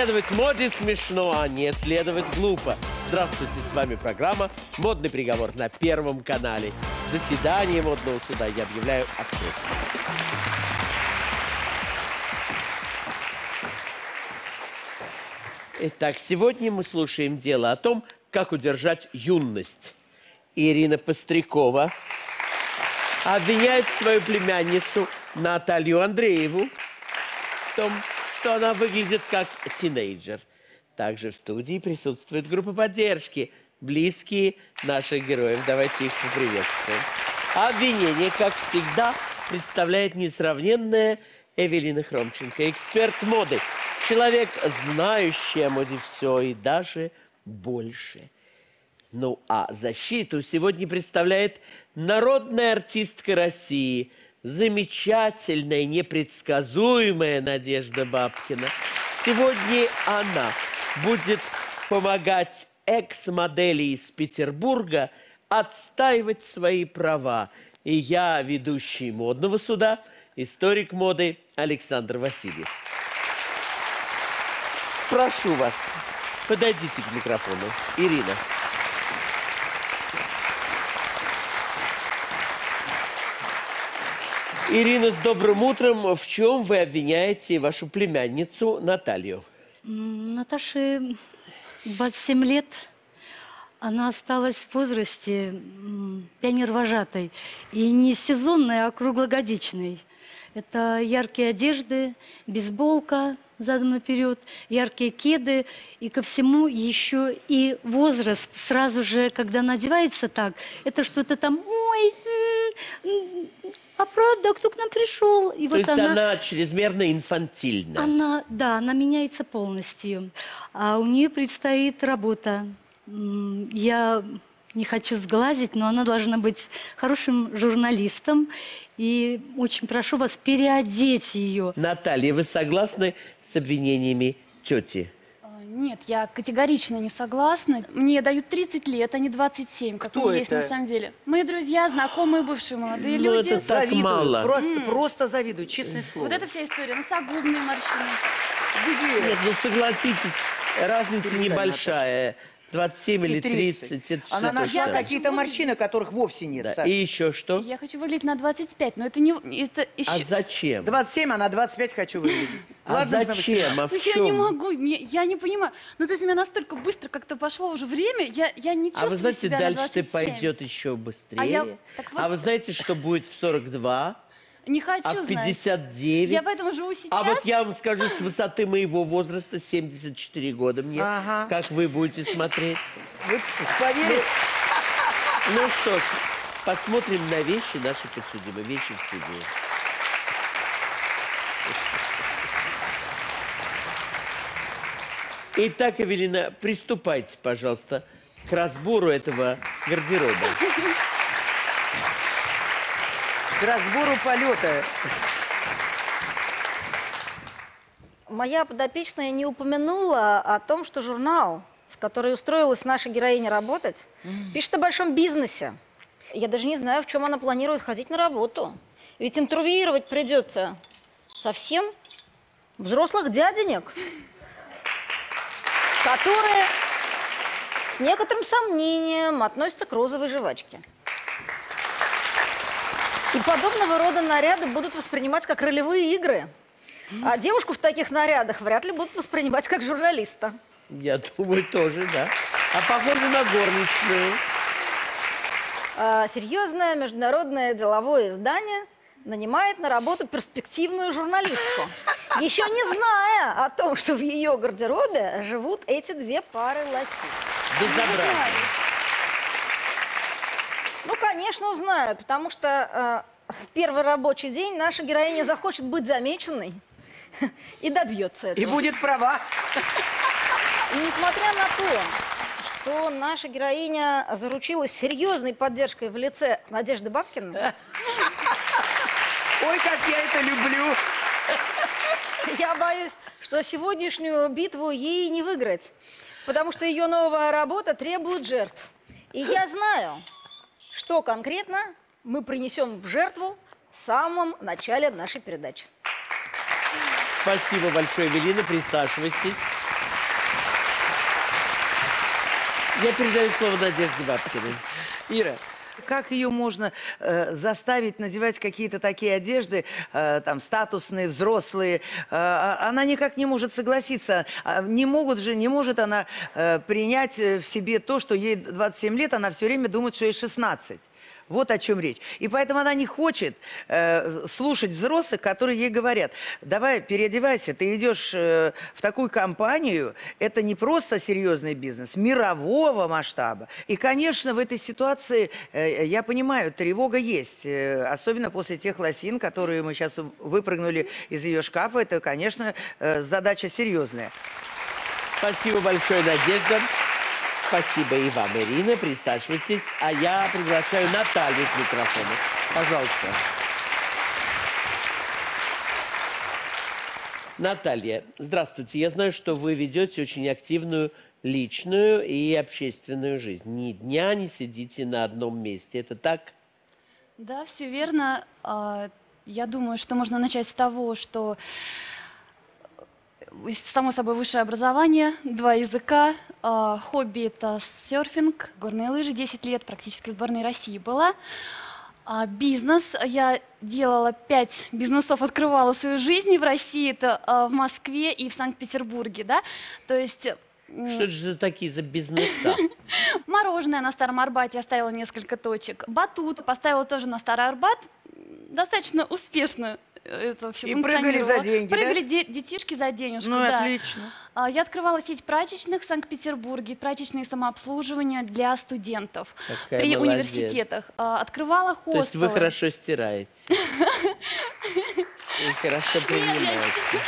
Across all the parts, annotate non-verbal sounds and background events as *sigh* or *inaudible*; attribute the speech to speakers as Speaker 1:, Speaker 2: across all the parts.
Speaker 1: Следовать моде смешно, а не следовать глупо. Здравствуйте, с вами программа «Модный приговор» на Первом канале. Заседание модного суда я объявляю открытым. Итак, сегодня мы слушаем дело о том, как удержать юность. Ирина Пострякова обвиняет свою племянницу Наталью Андрееву в том, что она выглядит как тинейджер. Также в студии присутствует группа поддержки, близкие наших героев. Давайте их поприветствуем. Обвинение, как всегда, представляет несравненная Эвелина Хромченко, эксперт моды, человек, знающий о моде все и даже больше. Ну, а защиту сегодня представляет народная артистка России, замечательная, непредсказуемая Надежда Бабкина. Сегодня она будет помогать экс-модели из Петербурга отстаивать свои права. И я, ведущий модного суда, историк моды Александр Васильев. Прошу вас, подойдите к микрофону. Ирина. Ирина, с добрым утром. В чем вы обвиняете вашу племянницу Наталью?
Speaker 2: Наташе 27 лет. Она осталась в возрасте пионер-вожатой. И не сезонной, а круглогодичной. Это яркие одежды, бейсболка задом наперед, яркие кеды. И ко всему еще и возраст сразу же, когда надевается так, это что-то там, ой, а правда, кто к нам пришел? И
Speaker 1: То есть она... чрезмерно инфантильна.
Speaker 2: Она, да, она меняется полностью. А у нее предстоит работа. Я не хочу сглазить, но она должна быть хорошим журналистом. И очень прошу вас переодеть ее.
Speaker 1: Наталья, вы согласны с обвинениями тети?
Speaker 3: Нет, я категорично не согласна. Мне дают 30 лет, а не 27, как
Speaker 4: Кто
Speaker 3: мне есть
Speaker 4: это?
Speaker 3: на самом деле. Мои друзья, знакомые, бывшие молодые
Speaker 1: Ну,
Speaker 3: люди.
Speaker 1: это так
Speaker 4: Завидую,
Speaker 1: мало.
Speaker 4: Просто, просто завидую, честное слово.
Speaker 3: Вот это вся история. Носогубные морщины.
Speaker 4: Где?
Speaker 1: Нет, ну согласитесь, разница
Speaker 4: Перестань,
Speaker 1: небольшая. 27 или
Speaker 4: И
Speaker 1: 30, это
Speaker 4: А на ногах какие-то морщины, которых вовсе нет.
Speaker 1: Да. И еще что?
Speaker 3: Я хочу выглядеть на 25, но это не... Это еще...
Speaker 1: А зачем?
Speaker 4: 27, а на 25 хочу выглядеть.
Speaker 1: А зачем? А в
Speaker 3: Ну, я не
Speaker 1: чем?
Speaker 3: могу, мне- я не понимаю. Ну, то есть у меня настолько быстро как-то пошло уже время, я, я не
Speaker 1: А
Speaker 3: чувствую
Speaker 1: вы знаете, дальше
Speaker 3: 27.
Speaker 1: пойдет еще быстрее.
Speaker 3: А я-
Speaker 1: А вы знаете, что будет в 42,
Speaker 3: Не хочу
Speaker 1: а в
Speaker 3: знать.
Speaker 1: 59?
Speaker 3: Я поэтому живу сейчас.
Speaker 1: А вот я вам скажу, с высоты моего возраста, 74 года мне,
Speaker 4: Ага.
Speaker 1: как вы будете смотреть?
Speaker 4: Вот поверь,
Speaker 1: Ну что ж, посмотрим на вещи наши подсудимые. Вещи в студии. Итак, Эвелина, приступайте, пожалуйста, к разбору этого гардероба.
Speaker 4: К разбору полета.
Speaker 5: Моя подопечная не упомянула о том, что журнал, в который устроилась наша героиня работать, пишет о большом бизнесе. Я даже не знаю, в чем она планирует ходить на работу. Ведь интервьюировать придется совсем взрослых дяденек, которые с некоторым сомнением относятся к розовой жвачке. И подобного рода наряды будут воспринимать как ролевые игры. А девушку в таких нарядах вряд ли будут воспринимать как журналиста.
Speaker 1: Я думаю, тоже, да. А похоже на горничную.
Speaker 5: А серьезное международное деловое издание нанимает на работу перспективную журналистку, еще не зная о том, что в ее гардеробе живут эти две пары лосей.
Speaker 1: Безобразие.
Speaker 5: Ну, конечно, узнают, потому что э, в первый рабочий день наша героиня захочет быть замеченной *laughs* и добьется этого.
Speaker 4: И будет права.
Speaker 5: И несмотря на то, что наша героиня заручилась серьезной поддержкой в лице Надежды Бабкина,
Speaker 4: Ой, как я это люблю.
Speaker 5: я боюсь, что сегодняшнюю битву ей не выиграть, потому что ее новая работа требует жертв. И я знаю, что конкретно мы принесем в жертву в самом начале нашей передачи.
Speaker 1: Спасибо большое, Велина. Присаживайтесь. Я передаю слово Надежде Бабкиной.
Speaker 4: Ира, как ее можно э, заставить надевать какие-то такие одежды, э, там, статусные, взрослые? Э, а- она никак не может согласиться. А Не могут же, не может она э, принять э, в себе то, что ей 27 лет, она все время думает, что ей 16. Вот о чем речь. И поэтому она не хочет э, слушать взрослых, которые ей говорят, давай переодевайся, ты идешь э, в такую компанию, это не просто серьезный бизнес, мирового масштаба. И, конечно, в этой ситуации, э, я понимаю, тревога есть, э, особенно после тех лосин, которые мы сейчас выпрыгнули из ее шкафа, это, конечно, э, задача серьезная.
Speaker 1: Спасибо большое, Надежда. Спасибо и вам, Ирина. Присаживайтесь. А я приглашаю Наталью к микрофону. Пожалуйста. Наталья, здравствуйте. Я знаю, что вы ведете очень активную личную и общественную жизнь. Ни дня не сидите на одном месте. Это так?
Speaker 3: Да, все верно. А, Я думаю, что можно начать с того, что само собой высшее образование, два языка, а, хобби это серфинг, горные лыжи, 10 лет практически в сборной России была. А бизнес, я делала пять бизнесов, открывала свою жизнь в России, это а, в Москве и в Санкт-Петербурге, да, то есть
Speaker 1: Что же за такие за бизнеса? *laughs*
Speaker 3: Мороженое на Старом Арбате оставила несколько точек. Батут поставила тоже на Старый Арбат. Достаточно успешно это все
Speaker 4: И прыгали за деньги, да?
Speaker 3: Прыгали де- детишки за денежку,
Speaker 4: Ну,
Speaker 3: да.
Speaker 4: отлично.
Speaker 3: А, Я открывала сеть прачечных в Санкт-Петербурге, прачечные самообслуживания для студентов
Speaker 1: Какая
Speaker 3: при
Speaker 1: молодец.
Speaker 3: университетах. А, Открывала
Speaker 1: То есть вы
Speaker 3: хостелы.
Speaker 1: хорошо стираете. *laughs* И хорошо принимаете.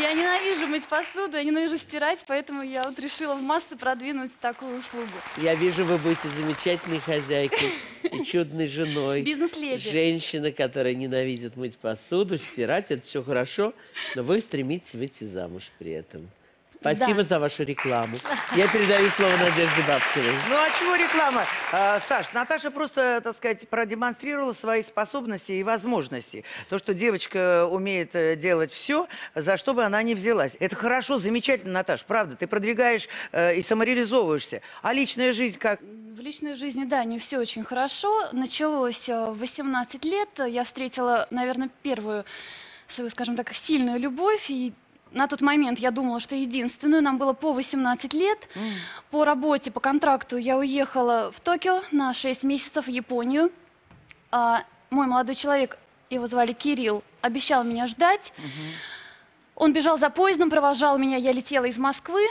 Speaker 3: Я ненавижу мыть посуду, я ненавижу стирать, поэтому я вот решила в массы продвинуть такую услугу.
Speaker 1: Я вижу, вы будете замечательной хозяйкой и чудной женой.
Speaker 3: Бизнес-леди.
Speaker 1: Женщина, которая ненавидит мыть посуду, стирать, это все хорошо, но вы стремитесь выйти замуж при этом. Спасибо
Speaker 3: Да.
Speaker 1: за вашу рекламу. Я передаю слово Надежде Бабкиной.
Speaker 4: Ну а чего реклама? А, Саш, Наташа просто, так сказать, продемонстрировала свои способности и возможности. То, что девочка умеет э, делать все, за что бы она ни взялась. Это хорошо, замечательно, Наташ, правда. Ты продвигаешь э, и самореализовываешься. А личная жизнь как?
Speaker 3: В личной жизни, да, не все очень хорошо. Началось э, в 18 лет. Я встретила, наверное, первую свою, скажем так, сильную любовь. И на тот момент я думала, что единственную. Нам было по 18 лет. По работе, по контракту я уехала в Токио на 6 месяцев в Японию. А, мой молодой человек, его звали Кирилл, обещал меня ждать. Он бежал за поездом, провожал меня, я летела из Москвы,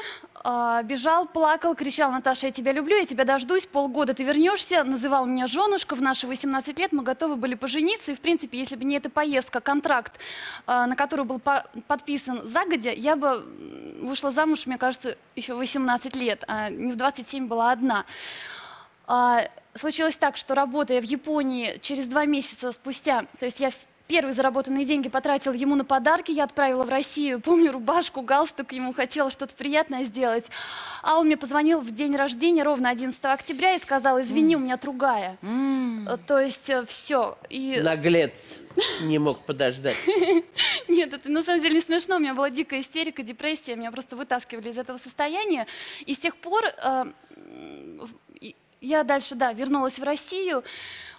Speaker 3: а, бежал, плакал, кричал, Наташа, я тебя люблю, я тебя дождусь, полгода ты вернешься, называл меня женушка, в наши 18 лет мы готовы были пожениться, и, в принципе, если бы не эта поездка, контракт, а, на который был по- подписан загодя, я бы вышла замуж, мне кажется, еще в 18 лет, а не в 27 была одна. А, случилось так, что работая в Японии через два месяца спустя, то есть я первые заработанные деньги потратила ему на подарки, я отправила в Россию, помню, рубашку, галстук, ему хотела что-то приятное сделать. А он мне позвонил в день рождения, ровно 11 октября, и сказал, извини, у меня другая. Э, То есть все. И...
Speaker 1: Наглец не мог подождать. *laughs*
Speaker 3: Нет, это на самом деле не смешно. У меня была дикая истерика, депрессия. Меня просто вытаскивали из этого состояния. И с тех пор э, я дальше, да, вернулась в Россию.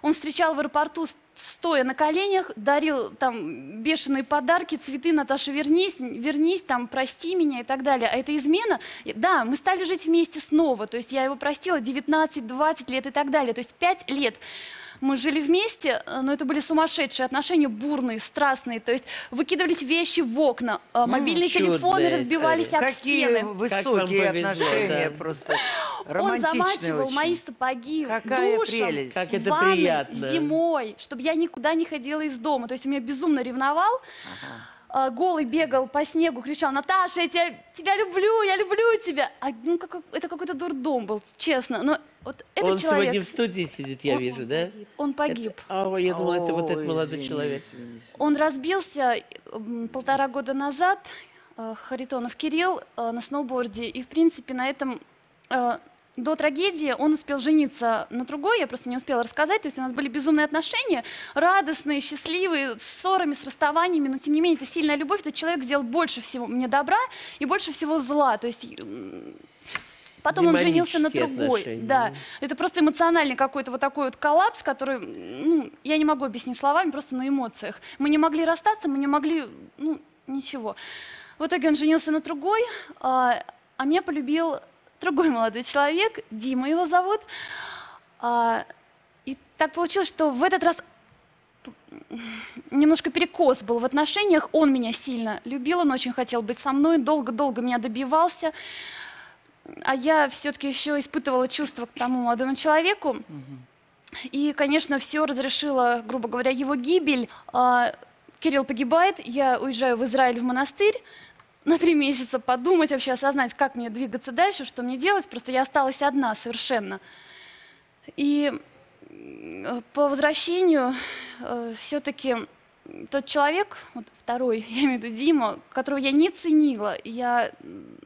Speaker 3: Он встречал в аэропорту, стоя на коленях, дарил там бешеные подарки, цветы, Наташа, вернись, вернись, там, прости меня и так далее. А это измена. Да, мы стали жить вместе снова. То есть я его простила 19-20 лет и так далее. То есть 5 лет. Мы жили вместе, э, но это были сумасшедшие отношения, бурные, страстные. То есть выкидывались вещи в окна, э, мобильные
Speaker 1: чудная
Speaker 3: телефоны разбивались
Speaker 1: история.
Speaker 3: об
Speaker 4: Какие
Speaker 3: стены.
Speaker 1: Как вам
Speaker 4: высокие
Speaker 1: повезло,
Speaker 4: отношения,
Speaker 1: да.
Speaker 4: просто
Speaker 3: Он
Speaker 4: романтичные
Speaker 3: замачивал
Speaker 4: очень.
Speaker 3: мои сапоги
Speaker 4: Какая
Speaker 3: душем,
Speaker 4: прелесть.
Speaker 1: Как
Speaker 3: в
Speaker 1: это
Speaker 3: ванной
Speaker 1: приятно.
Speaker 3: зимой, чтобы я никуда не ходила из дома. То есть он меня безумно ревновал. А, Голый бегал по снегу, кричал, Наташа, я тебя, тебя люблю, я люблю тебя. А, ну, как, это какой-то дурдом был, честно. Но вот этот
Speaker 1: Он
Speaker 3: человек,
Speaker 1: сегодня в студии сидит, я
Speaker 3: Он-
Speaker 1: вижу, да?
Speaker 3: он погиб.
Speaker 1: А, я думал, это вот этот
Speaker 4: Ой,
Speaker 1: молодой
Speaker 4: извини,
Speaker 1: человек.
Speaker 4: извини, извини.
Speaker 3: Он разбился полтора года назад, э, Харитонов Кирилл, э, на сноуборде. И, в принципе, на этом э, до трагедии он успел жениться на другой, я просто не успела рассказать. То есть у нас были безумные отношения, радостные, счастливые, с ссорами, с расставаниями, но тем не менее это сильная любовь. Этот человек сделал больше всего мне добра и больше всего зла. То есть Потом он женился на другой.
Speaker 1: отношения.
Speaker 3: Да, это просто эмоциональный какой-то вот такой вот коллапс, который, ну, я не могу объяснить словами, просто на эмоциях. Мы не могли расстаться, мы не могли, ну, ничего. В итоге он женился на другой, а, а меня полюбил другой молодой человек, Дима его зовут. А, и так получилось, что в этот раз немножко перекос был в отношениях. Он меня сильно любил, он очень хотел быть со мной, долго-долго меня добивался. А я все-таки еще испытывала чувства к тому молодому человеку. И, конечно, все разрешило, грубо говоря, его гибель. А, Кирилл погибает, я уезжаю в Израиль в монастырь на три месяца подумать, вообще осознать, как мне двигаться дальше, что мне делать. Просто я осталась одна совершенно. И по возвращению все-таки тот человек, вот второй, *laughs* я имею в виду Дима, которого я не ценила, я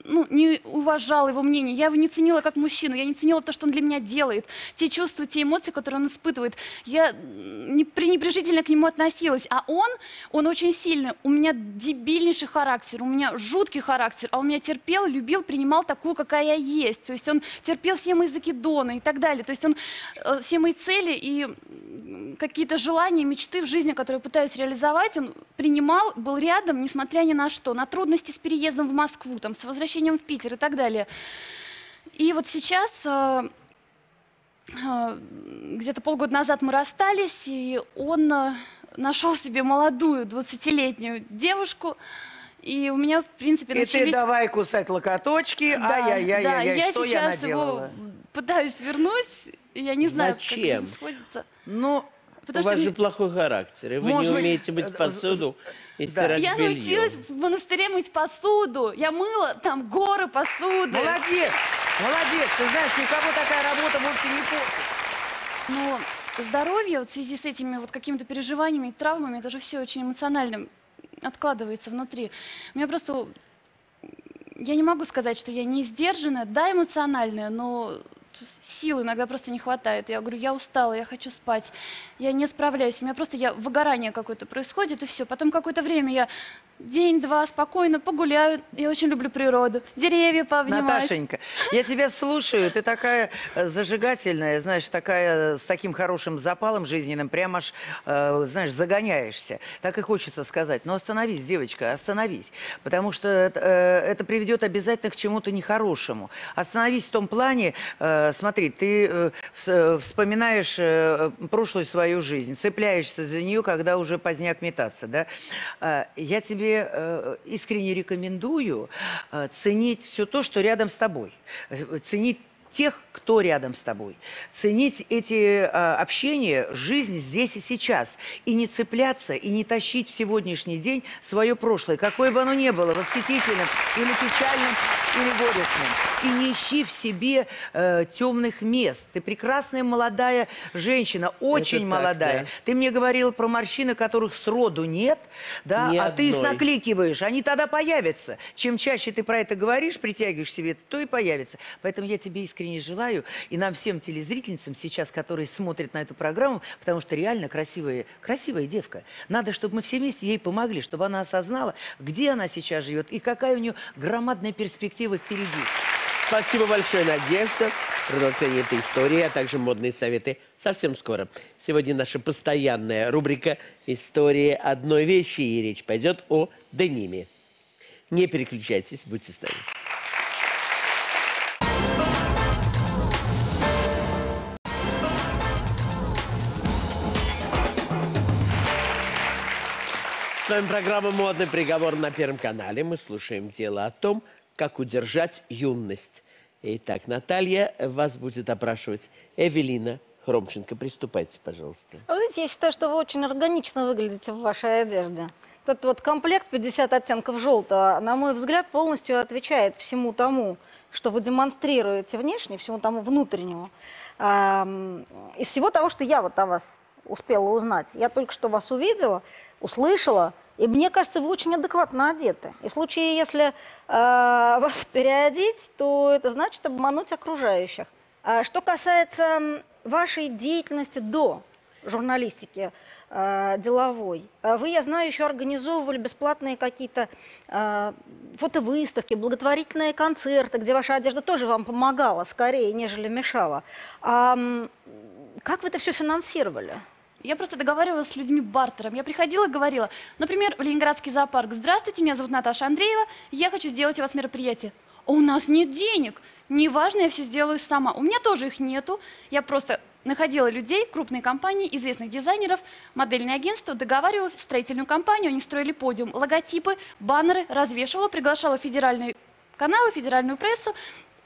Speaker 3: ну, не уважала его мнение, я его не ценила как мужчину, я не ценила то, что он для меня делает, те чувства, те эмоции, которые он испытывает. Я не- пренебрежительно к нему относилась, а он, он очень сильный, у меня дебильнейший характер, у меня жуткий характер, а он меня терпел, любил, принимал такую, какая я есть. То есть он терпел все мои закидоны и так далее. То есть он э, все мои цели и какие-то желания, мечты в жизни, которые пытаюсь реализовать, он принимал, был рядом, несмотря ни на что, на трудности с переездом в Москву, там, с возвращением в Питер и так далее. И вот сейчас э, э, где-то полгода назад мы расстались, и он э, нашел себе молодую 20-летнюю девушку, и у меня, в принципе,
Speaker 4: И ты
Speaker 3: начались...
Speaker 4: давай кусать локоточки,
Speaker 3: Да,
Speaker 4: ай-яй-яй-яй,
Speaker 3: да, я
Speaker 4: что я
Speaker 3: сейчас его
Speaker 4: наделала?
Speaker 3: пытаюсь вернуть, и я не знаю,
Speaker 1: Зачем?
Speaker 3: как жизнь сходится.
Speaker 4: Ну,
Speaker 1: У
Speaker 3: Потому
Speaker 1: вас
Speaker 3: что
Speaker 1: же
Speaker 3: мне-
Speaker 1: плохой характер, и вы
Speaker 4: Может
Speaker 1: не
Speaker 4: быть,
Speaker 1: умеете
Speaker 4: э,
Speaker 1: мыть
Speaker 4: э,
Speaker 1: посуду и
Speaker 4: да.
Speaker 1: стирать
Speaker 3: я
Speaker 1: белье.
Speaker 3: научилась в монастыре мыть посуду. Я мыла там горы посуды.
Speaker 4: молодец, молодец. Ты знаешь, никому такая работа вовсе не пофиг.
Speaker 3: Но здоровье вот в связи с этими вот какими-то переживаниями и травмами, это же все очень эмоционально откладывается внутри. У меня просто... Я не могу сказать, что я не сдержанная, да, эмоциональная, но сил иногда просто не хватает. Я говорю, я устала, я хочу спать, я не справляюсь. У меня просто я, выгорание какое-то происходит, и все. Потом какое-то время я день-два спокойно погуляю. Я очень люблю природу, деревья пообнимать.
Speaker 4: Наташенька, я тебя слушаю, ты такая э, зажигательная, знаешь, такая э, с таким хорошим запалом жизненным, прям аж, э, знаешь, загоняешься. Так и хочется сказать. Но остановись, девочка, остановись, потому что это, э, это приведет обязательно к чему-то нехорошему. Остановись в том плане, э, смотри, ты э, э, вспоминаешь э, прошлую свою жизнь, цепляешься за нее, когда уже поздняк метаться, да? Э, Я тебе э, искренне рекомендую э, ценить все то, что рядом с тобой, Э, ценить тех, кто рядом с тобой. Ценить эти э, общения, жизнь здесь и сейчас. И не цепляться, и не тащить в сегодняшний день свое прошлое, какое бы оно ни было, восхитительным или печальным, или горестным. И не ищи в себе э, темных мест. Ты прекрасная молодая женщина, очень
Speaker 1: так,
Speaker 4: молодая.
Speaker 1: да.
Speaker 4: Ты мне говорила про морщины, которых сроду нет, да,
Speaker 1: Ни
Speaker 4: а ты их
Speaker 1: одной.
Speaker 4: накликиваешь, они тогда появятся. Чем чаще ты про это говоришь, притягиваешь себе то и появится. Поэтому я тебе искренне желаю, и нам всем телезрительницам сейчас, которые смотрят на эту программу, потому что реально красивая, красивая девка. Надо, чтобы мы все вместе ей помогли, чтобы она осознала, где она сейчас живет и какая у нее громадная перспектива впереди.
Speaker 1: Спасибо большое, Надежда. Продолжение этой истории, а также модные советы совсем скоро. Сегодня наша постоянная рубрика «История одной вещи», и речь пойдет о дениме. Не переключайтесь, будьте с нами. Вами программа «Модный приговор» на Первом канале. Мы слушаем дело о том, как удержать юность. Итак, Наталья, вас будет опрашивать Эвелина Хромченко. Приступайте, пожалуйста.
Speaker 5: Вы знаете, я считаю, что вы очень органично выглядите в вашей одежде. Этот вот комплект 50 оттенков желтого, на мой взгляд, полностью отвечает всему тому, что вы демонстрируете внешне, всему тому внутреннему. Из всего того, что я вот о вас успела узнать. Я только что вас увидела, услышала, и мне кажется, вы очень адекватно одеты. И в случае, если э, *laughs* вас переодеть, то это значит обмануть окружающих. А что касается вашей деятельности до журналистики э, деловой. А Вы, я знаю, еще организовывали бесплатные какие-то э, фотовыставки, благотворительные концерты, где ваша одежда тоже вам помогала скорее, нежели мешала. А, как вы это все финансировали?
Speaker 3: Я просто договаривалась с людьми бартером. Я приходила и говорила, например, в Ленинградский зоопарк. Здравствуйте, меня зовут Наташа Андреева, я хочу сделать у вас мероприятие. «А у нас нет денег. Неважно, я все сделаю сама. У меня тоже их нету. Я просто находила людей, крупные компании, известных дизайнеров, модельное агентство, договаривалась строительную компанию, они строили подиум, логотипы, баннеры, развешивала, приглашала федеральные каналы, федеральную прессу,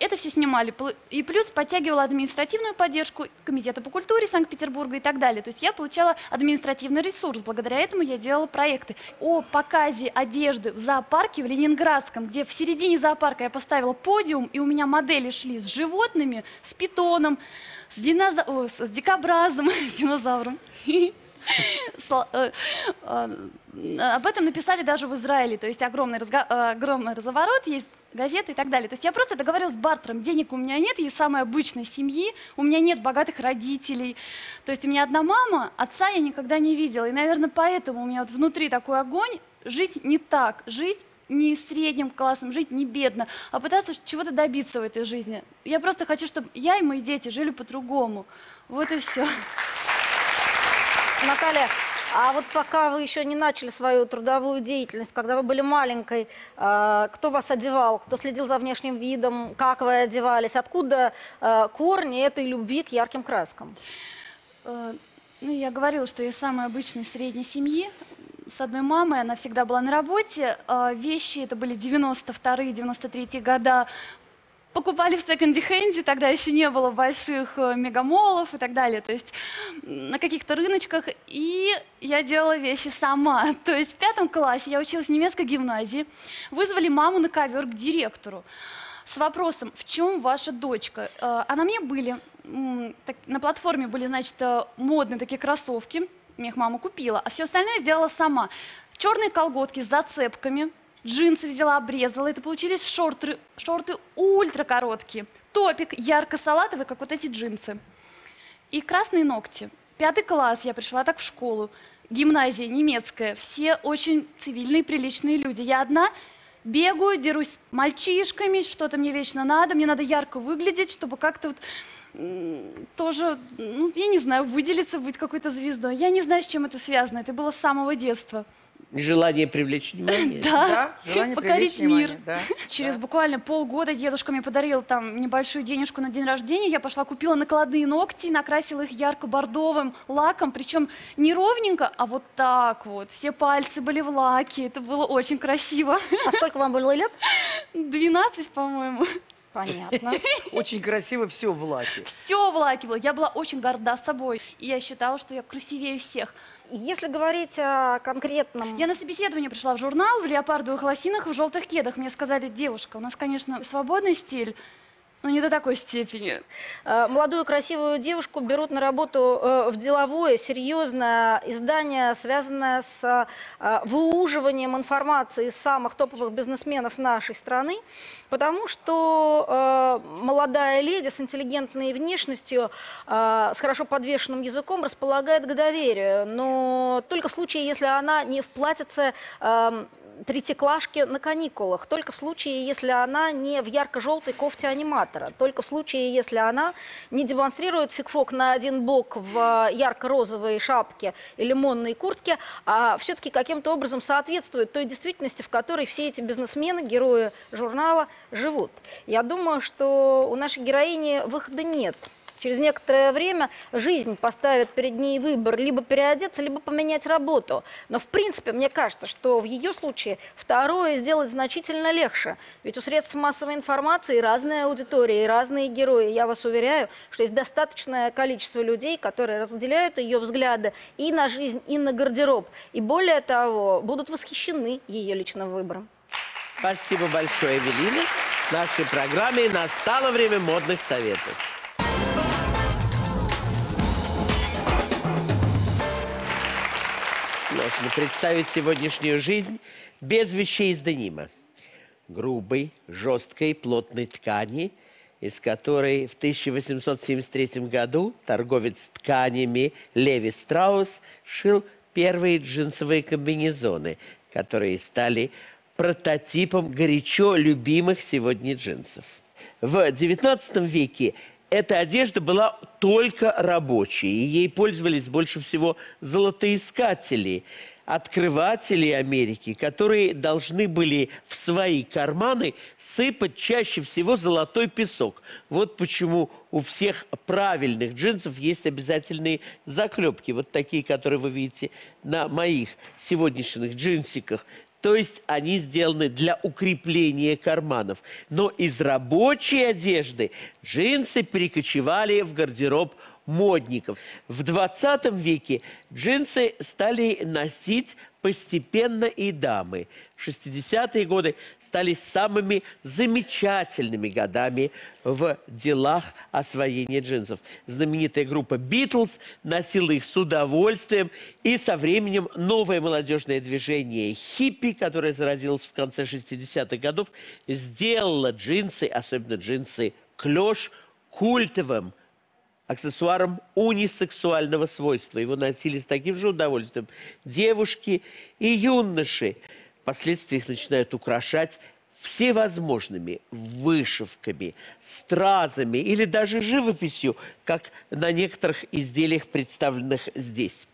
Speaker 3: это все снимали. И плюс подтягивала административную поддержку Комитета по культуре Санкт-Петербурга и так далее. То есть я получала административный ресурс. Благодаря этому я делала проекты. О показе одежды в зоопарке в Ленинградском, где в середине зоопарка я поставила подиум, и у меня модели шли с животными, с питоном, с, диноза... о, с дикобразом, *laughs* с динозавром. *laughs* Э, э, Об этом написали даже в Израиле, то есть огромный, разго- э, огромный разворот, есть газеты и так далее. То есть я просто договорилась с бартером, денег у меня нет, я из самой обычной семьи, у меня нет богатых родителей. То есть у меня одна мама, отца я никогда не видела. И, наверное, поэтому у меня вот внутри такой огонь, жить не так, жить не средним классом, жить не бедно, а пытаться чего-то добиться в этой жизни. Я просто хочу, чтобы я и мои дети жили по-другому. Вот и все.
Speaker 5: Наталья, а вот пока вы еще не начали свою трудовую деятельность, когда вы были маленькой, э, кто вас одевал, кто следил за внешним видом, как вы одевались, откуда э, корни этой любви к ярким краскам?
Speaker 3: Э, Ну, я говорила, что я из самой обычной средней семьи. С одной мамой, она всегда была на работе. Вещи, это были 92-е, 93-е года, покупали в секонди-хенде, тогда еще не было больших э, мегамолов и так далее, то есть на каких-то рыночках, и я делала вещи сама. *laughs* То есть в пятом классе я училась в немецкой гимназии, вызвали маму на ковер к директору с вопросом, в чем ваша дочка? Э, А мне были, на платформе были, значит, э, модные такие кроссовки, мне их мама купила, а все остальное сделала сама. Черные колготки с зацепками, джинсы взяла, обрезала, это получились шорты, шорты ультра короткие, топик ярко-салатовый, как вот эти джинсы. И красные ногти. Пятый класс, я пришла так в школу. Гимназия немецкая. Все очень цивильные, приличные люди. Я одна бегаю, дерусь с мальчишками, что-то мне вечно надо. Мне надо ярко выглядеть, чтобы как-то вот тоже, ну, я не знаю, выделиться, быть какой-то звездой. Я не знаю, с чем это связано. Это было с самого детства.
Speaker 1: Желание привлечь внимание. *laughs*
Speaker 4: Да, желание
Speaker 3: покорить
Speaker 4: привлечь внимание,
Speaker 3: мир.
Speaker 4: да,
Speaker 3: Через
Speaker 4: да.
Speaker 3: буквально полгода дедушка мне подарил там небольшую денежку на день рождения. Я пошла купила накладные ногти, накрасила их ярко-бордовым лаком, причем не ровненько, а вот так вот. Все пальцы были в лаке, это было очень красиво.
Speaker 5: А сколько вам было лет?
Speaker 3: 12, по-моему.
Speaker 5: Понятно. *laughs*
Speaker 4: Очень красиво все в лаке.
Speaker 3: Все в лаке было. Я была очень горда собой. И я считала, что я красивее всех.
Speaker 5: Если говорить о конкретном...
Speaker 3: Я на собеседование пришла в журнал в леопардовых лосинах и в желтых кедах. Мне сказали, девушка, у нас, конечно, свободный стиль, но не до такой степени.
Speaker 5: Э, Молодую красивую девушку берут на работу э, в деловое, серьезное издание, связанное с э, выуживанием информации из самых топовых бизнесменов нашей страны, потому что молодая леди с интеллигентной внешностью, с хорошо подвешенным языком располагает к доверию, но только в случае, если она не в платьице третьеклашки на каникулах, только в случае, если она не в ярко-желтой кофте аниматора, только в случае, если она не демонстрирует фигфок на один бок в э, ярко-розовой шапке и лимонной куртке, а все-таки каким-то образом соответствует той действительности, в которой все эти бизнесмены, герои журнала, живут. Я думаю, что у нашей героини выхода нет. Через некоторое время жизнь поставит перед ней выбор либо переодеться, либо поменять работу. Но в принципе, мне кажется, что в ее случае второе сделать значительно легче. Ведь у средств массовой информации разная аудитория и разные герои. Я вас уверяю, что есть достаточное количество людей, которые разделяют ее взгляды и на жизнь, и на гардероб. И более того, будут восхищены ее личным выбором.
Speaker 1: Спасибо большое, Эвелина. В нашей программе настало время модных советов. Сложно представить сегодняшнюю жизнь без вещей из денима. Грубой, жесткой, плотной ткани, из которой в 1873 году торговец тканями Леви Страус шил первые джинсовые комбинезоны, которые стали прототипом горячо любимых сегодня джинсов. В XIX веке эта одежда была только рабочей, и ей пользовались больше всего золотоискатели, открыватели Америки, которые должны были в свои карманы сыпать чаще всего золотой песок. Вот почему у всех правильных джинсов есть обязательные заклепки, вот такие, которые вы видите на моих сегодняшних джинсиках. То есть они сделаны для укрепления карманов. Но из рабочей одежды джинсы перекочевали в гардероб модников. В 20 веке джинсы стали носить постепенно и дамы. 60-е годы стали самыми замечательными годами в делах освоения джинсов. Знаменитая группа «Битлз» носила их с удовольствием, и со временем новое молодежное движение «Хиппи», которое зародилось в конце 60-х годов, сделало джинсы, особенно джинсы «Клёш», культовым аксессуаром унисексуального свойства. Его носили с таким же удовольствием девушки и юноши. Впоследствии их начинают украшать всевозможными вышивками, стразами или даже живописью, как на некоторых изделиях, представленных здесь.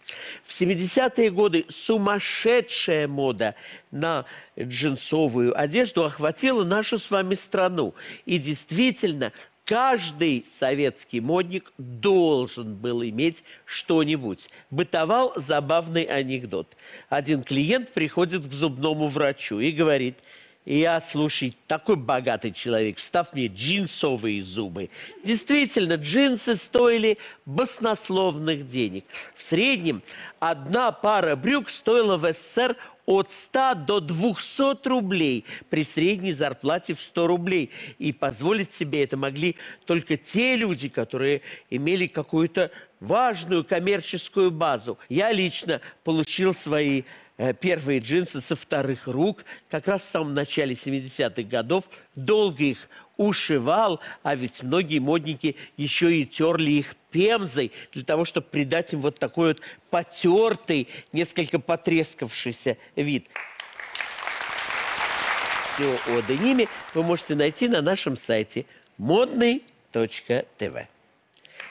Speaker 1: В 70-е годы сумасшедшая мода на джинсовую одежду охватила нашу с вами страну. И действительно, Каждый советский модник должен был иметь что-нибудь. Бытовал забавный анекдот. Один клиент приходит к зубному врачу и говорит, я, слушай, такой богатый человек, встав мне джинсовые зубы. Действительно, джинсы стоили баснословных денег. В среднем одна пара брюк стоила в СССР от 100 до 200 рублей при средней зарплате в 100 рублей. И позволить себе это могли только те люди, которые имели какую-то важную коммерческую базу. Я лично получил свои э, первые джинсы со вторых рук, как раз в самом начале 70-х годов, долго их ушивал, а ведь многие модники еще и терли их пемзой для того, чтобы придать им вот такой вот потертый, несколько потрескавшийся вид. Все о дениме вы можете найти на нашем сайте модный.тв.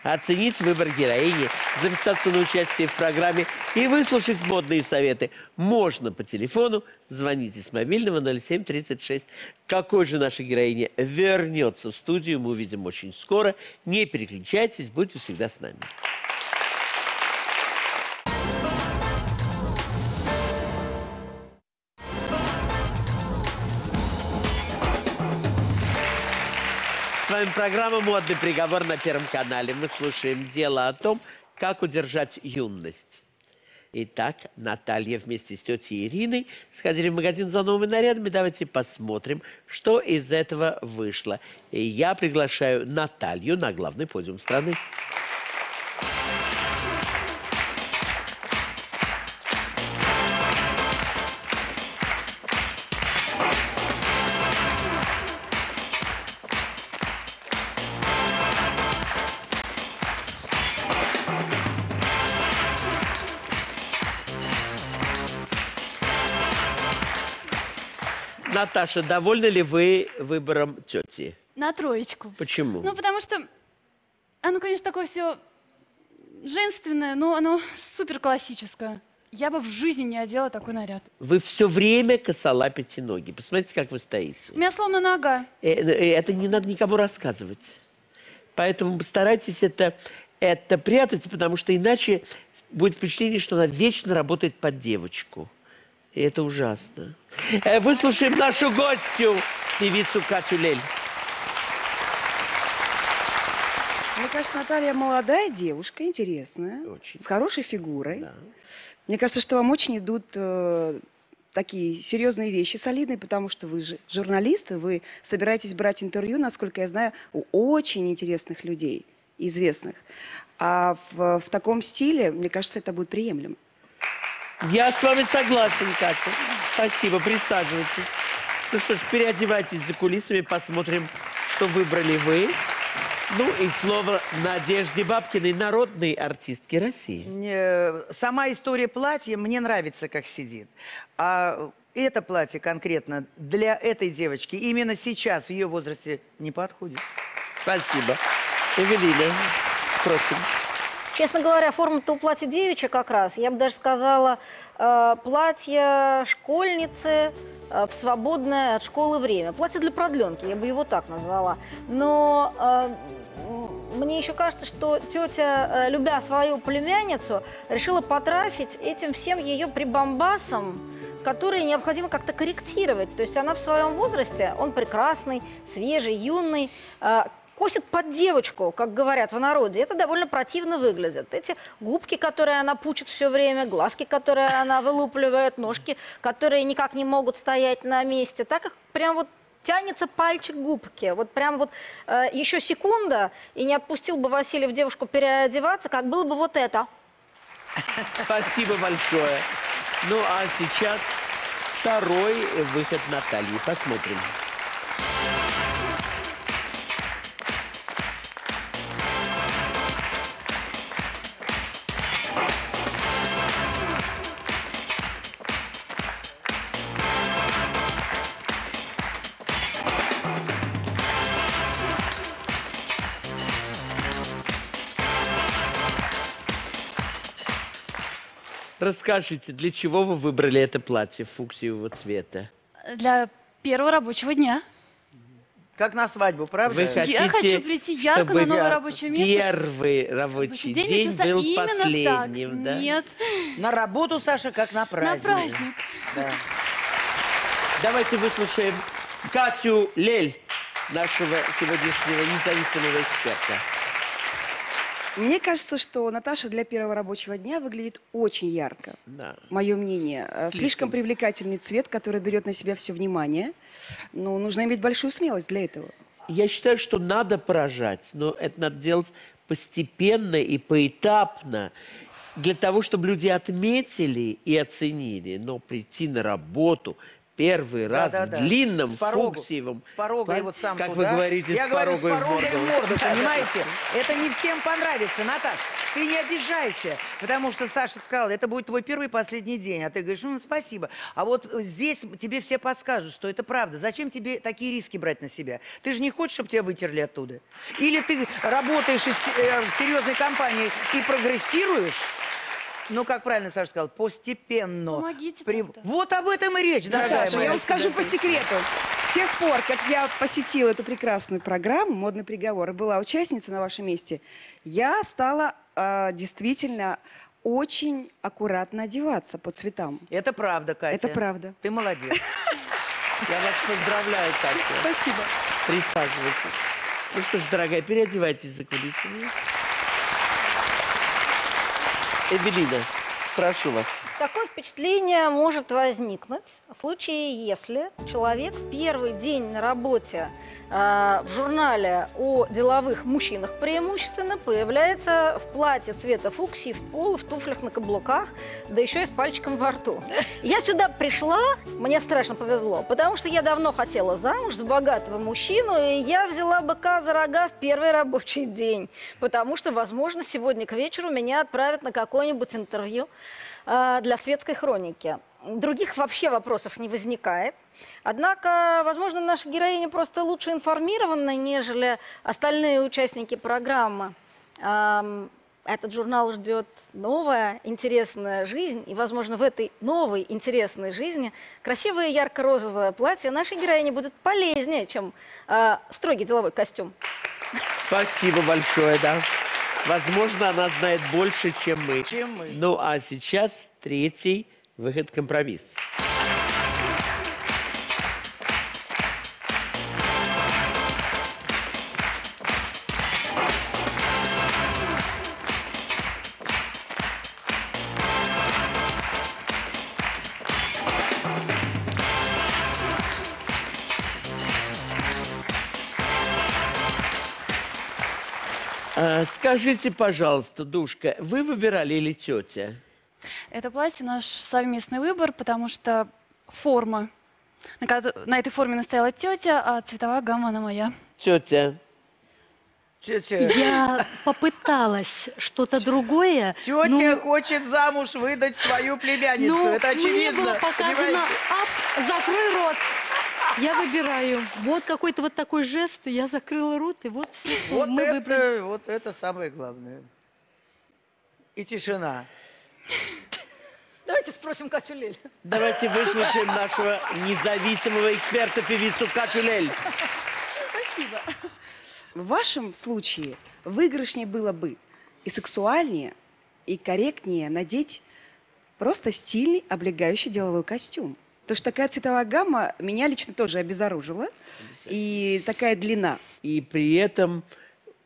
Speaker 1: Оценить выбор героини, записаться на участие в программе и выслушать модные советы можно по телефону. Звоните с мобильного 0736. Какой же наша героиня вернется в студию, мы увидим очень скоро. Не переключайтесь, будьте всегда с нами. Вами программа «Модный приговор» на Первом канале. Мы слушаем дело о том, как удержать юность. Итак, Наталья вместе с тетей Ириной сходили в магазин за новыми нарядами. Давайте посмотрим, что из этого вышло. И я приглашаю Наталью на главный подиум страны. Наташа, довольны ли вы выбором тети?
Speaker 3: На троечку.
Speaker 1: Почему?
Speaker 3: Ну, потому что оно, конечно, такое все женственное, но оно супер классическое. Я бы в жизни не одела такой наряд.
Speaker 1: Вы все время косолапите ноги. Посмотрите, как вы стоите.
Speaker 3: У меня словно нога.
Speaker 1: Э, э, Это не надо никому рассказывать. Поэтому постарайтесь это, это прятать, потому что иначе будет впечатление, что она вечно работает под девочку. И это ужасно. Э, Выслушаем нашу гостью, певицу Катю Лель.
Speaker 6: Мне кажется, Наталья молодая девушка, интересная,
Speaker 1: Очень.
Speaker 6: с хорошей фигурой.
Speaker 1: Да.
Speaker 6: Мне кажется, что вам очень идут э, такие серьезные вещи, солидные, потому что вы же журналисты, вы собираетесь брать интервью, насколько я знаю, у очень интересных людей, известных. А в, в таком стиле, мне кажется, это будет приемлемо.
Speaker 1: Я с вами согласен, Катя. Спасибо, присаживайтесь. Ну что ж, переодевайтесь за кулисами, посмотрим, что выбрали вы. Ну и слово Надежде Бабкиной, народной артистки России.
Speaker 4: Не, Сама история платья мне нравится, как сидит. А это платье конкретно для этой девочки именно сейчас, в ее возрасте, не подходит.
Speaker 1: Спасибо. Эвелина, просим.
Speaker 5: Честно говоря, форма-то у платья девичья как раз. Я бы даже сказала, э, платье школьницы э, в свободное от школы время. Платье для продленки, я бы его так назвала. Но э, мне еще кажется, что тетя, любя свою племянницу, решила потрафить этим всем ее прибамбасом, которые необходимо как-то корректировать. То есть она в своем возрасте, он прекрасный, свежий, юный, косит под девочку, как говорят в народе. Это довольно противно выглядит. Эти губки, которые она пучит все время, глазки, которые она вылупливает, ножки, которые никак не могут стоять на месте. Так их прям вот тянется пальчик губки. Вот прям вот э, еще секунда, и не отпустил бы Васильев девушку переодеваться, как было бы вот это. *laughs*
Speaker 1: Спасибо большое. Ну а сейчас второй выход Натальи. Посмотрим. Расскажите, для чего вы выбрали это платье фуксиевого цвета?
Speaker 3: Для первого рабочего дня.
Speaker 4: Как на свадьбу, правда?
Speaker 1: Вы хотите,
Speaker 3: Я хочу прийти ярко
Speaker 1: чтобы
Speaker 3: на новое
Speaker 1: я-
Speaker 3: рабочее место.
Speaker 1: Первый рабочий
Speaker 3: День
Speaker 1: день был последним,
Speaker 3: так.
Speaker 1: да?
Speaker 3: Нет,
Speaker 4: На работу, Саша, как на
Speaker 3: на
Speaker 4: праздник.
Speaker 3: праздник.
Speaker 4: Да.
Speaker 1: Давайте выслушаем Катю Лель, нашего сегодняшнего независимого эксперта.
Speaker 6: Мне кажется, что Наташа для первого рабочего дня выглядит очень ярко.
Speaker 1: Да.
Speaker 6: Мое мнение. Э,
Speaker 1: Слишком.
Speaker 6: Слишком привлекательный цвет, который берет на себя все внимание. Но нужно иметь большую смелость для этого.
Speaker 1: Я считаю, что надо поражать, но это надо делать постепенно и поэтапно, для того, чтобы люди отметили и оценили. Но прийти на работу первый раз
Speaker 4: Да-да-да.
Speaker 1: в длинном
Speaker 4: С порогу.
Speaker 1: фуксиевом...
Speaker 4: С порога
Speaker 1: платье,
Speaker 4: вот сам
Speaker 1: Как
Speaker 4: туда.
Speaker 1: вы говорите,
Speaker 4: Я
Speaker 1: с
Speaker 4: говорю,
Speaker 1: порога в
Speaker 4: с порога и в
Speaker 1: морду.
Speaker 4: морду, понимаете? Это не всем понравится, Наташ. Ты не обижайся, потому что Саша сказала, это будет твой первый и последний день. А ты говоришь, ну, спасибо. А вот здесь тебе все подскажут, что это правда. Зачем тебе такие риски брать на себя? Ты же не хочешь, чтобы тебя вытерли оттуда? Или ты работаешь из- э, в серьезной компании и прогрессируешь, ну, как правильно Саша сказал, постепенно.
Speaker 3: Помогите
Speaker 4: При-
Speaker 3: тогда.
Speaker 4: Вот об этом и речь, дорогая
Speaker 6: Наташа,
Speaker 4: моя.
Speaker 6: я вам скажу по секрету. С тех пор, как я посетила эту прекрасную программу «Модный приговор» и была участницей на вашем месте, я стала а, действительно очень аккуратно одеваться по цветам.
Speaker 4: Это правда, Катя.
Speaker 6: Это правда.
Speaker 4: Ты молодец. *laughs*
Speaker 1: Я вас поздравляю, Катя.
Speaker 6: Спасибо.
Speaker 1: Присаживайтесь. Ну что ж, дорогая, переодевайтесь за кулисами. Эвелина, прошу вас.
Speaker 5: Такое впечатление может возникнуть в случае, если человек первый день на работе э, в журнале о деловых мужчинах преимущественно появляется в платье цвета фуксии, в пол, в туфлях на каблуках, да еще и с пальчиком во рту. Я сюда пришла, мне страшно повезло, потому что я давно хотела замуж за богатого мужчину, и я взяла быка за рога в первый рабочий день, потому что, возможно, сегодня к вечеру меня отправят на какое-нибудь интервью для светской хроники. Других вообще вопросов не возникает. Однако, возможно, наша героиня просто лучше информирована, нежели остальные участники программы. Ам, Этот журнал ждет новая интересная жизнь, и, возможно, в этой новой интересной жизни красивое ярко-розовое платье нашей героине будет полезнее, чем э, строгий деловой костюм.
Speaker 1: Спасибо большое, да. Возможно, она знает больше, чем мы.
Speaker 4: Чем мы.
Speaker 1: Ну, а сейчас третий выход компромисс. Скажите, пожалуйста, Душка, вы выбирали или тетя?
Speaker 3: Это платье наш совместный выбор, потому что форма. На, этой форме настояла тетя, а цветовая гамма она моя.
Speaker 1: Тетя,
Speaker 4: Тетя,
Speaker 2: Я попыталась что-то другое.
Speaker 4: тетя
Speaker 2: ну,
Speaker 4: хочет замуж выдать свою племянницу.
Speaker 2: ну,
Speaker 4: Это очевидно.
Speaker 2: мне было показано,
Speaker 4: понимаете?
Speaker 2: ап, закрой рот. Я выбираю. Вот какой-то вот такой жест, я закрыла рот, и вот все,
Speaker 4: Вот
Speaker 2: мы
Speaker 4: это,
Speaker 2: выбрали.
Speaker 4: вот это самое главное. И тишина.
Speaker 5: Давайте спросим Катю Лель.
Speaker 1: давайте выслушаем нашего независимого эксперта, певицу Катю Лель.
Speaker 6: Спасибо. В вашем случае выигрышнее было бы и сексуальнее, и корректнее надеть просто стильный облегающий деловой костюм. Потому что такая цветовая гамма меня лично тоже обезоружила. И такая длина.
Speaker 1: И при этом